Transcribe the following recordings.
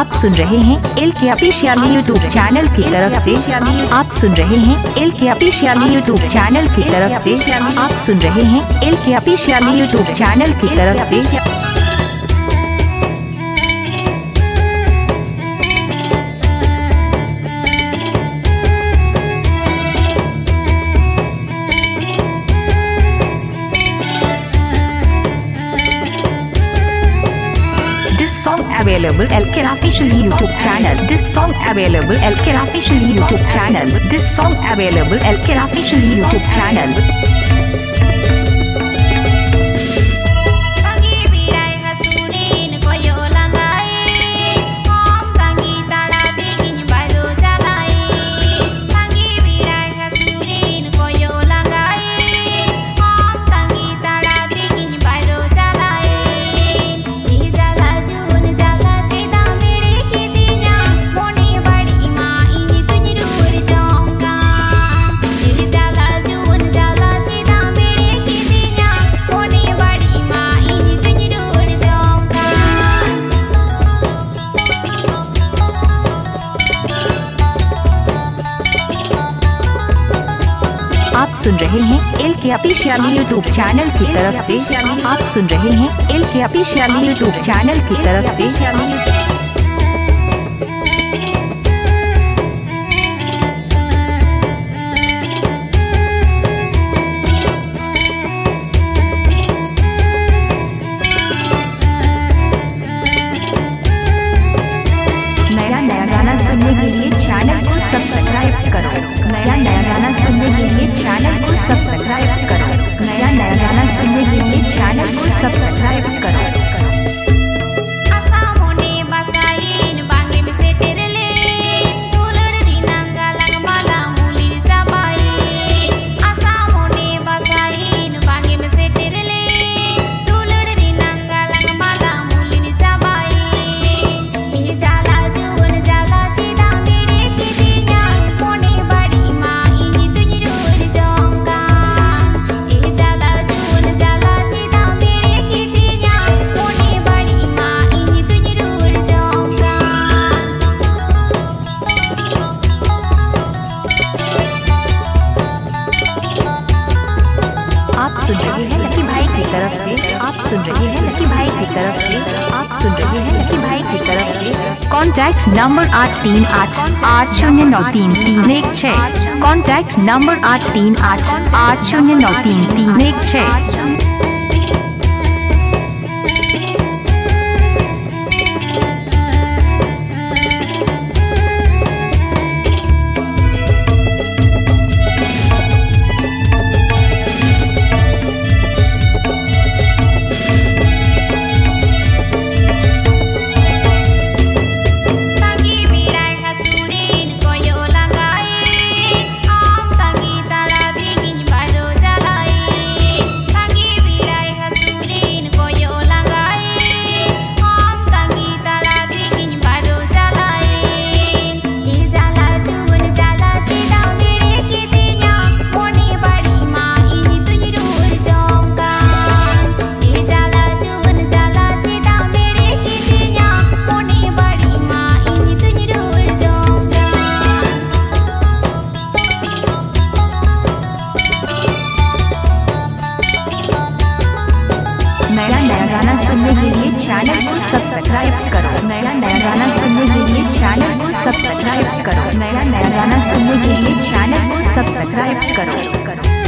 आप सुन रहे हैं L K official YouTube channel की तरफ़ से आप सुन रहे हैं L K official YouTube channel की तरफ़ से आप सुन रहे हैं L K official YouTube channel की तरफ़ से song available LK official YouTube channel. This song available LK official YouTube channel. This song available LK official YouTube channel. आप सुन रहे हैं L K official YouTube channel की तरफ़ से। आप सुन रहे हैं L K official YouTube channel की तरफ़ से। सुन रहे हैं लकी भाई की तरफ़ से, आप सुन रहे हैं लकी भाई की तरफ़ से, आप सुन रहे हैं लकी भाई की तरफ़ से। कॉन्टैक्ट नंबर आठ तीन आठ आठ शून्य नौ तीन तीन एक छः कॉन्टैक्ट नंबर आठ तीन आठ आठ शून्य नौ तीन तीन एक छः चैनल को सब्सक्राइब करो। नया नया गाना सुनने के लिए चैनल को सब्सक्राइब करो। नया नया गाना सुनने के लिए चैनल को सब्सक्राइब करो।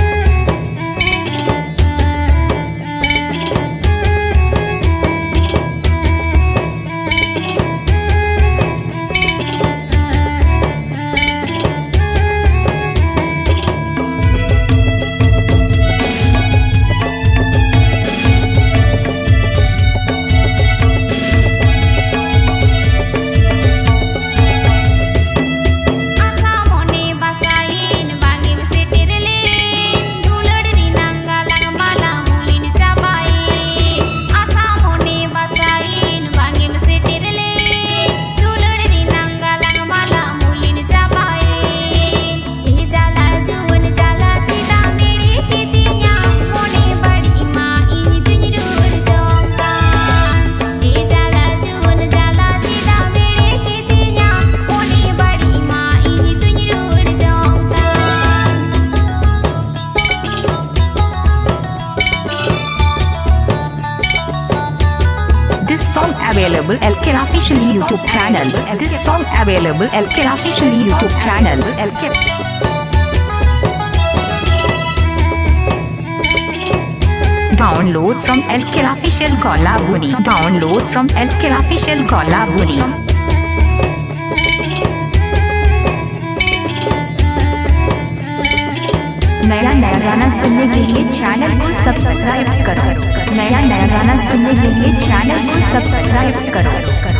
Available LK official YouTube channel. This song available LK official YouTube channel. Download from LK official Kolaburi. Download from LK official Kolaburi. नया नया गाना सुनने के लिए चैनल को सब्सक्राइब करो। नया नया गाना सुनने के लिए चैनल को सब्सक्राइब करो।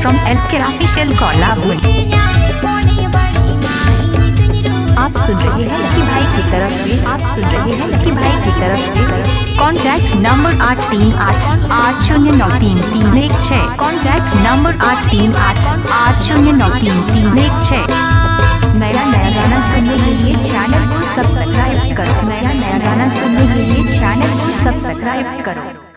From LK official Kolaburi. tinya Poni badi ma ini tunyiru आप सुन रहे हैं लकी भाई की तरफ़ से, आप सुन रहे हैं लकी भाई की तरफ़ से। कॉन्टैक्ट नंबर आठ तीन आठ आठ शून्य नौ तीन तीन एक छः कॉन्टैक्ट नंबर आठ तीन आठ आठ शून्य नौ तीन तीन एक छः नया नया गाना सुनने के लिए चैनल को सब्सक्राइब करो। नया नया गाना सुनने के लिए चैनल को सब्सक्राइब करो।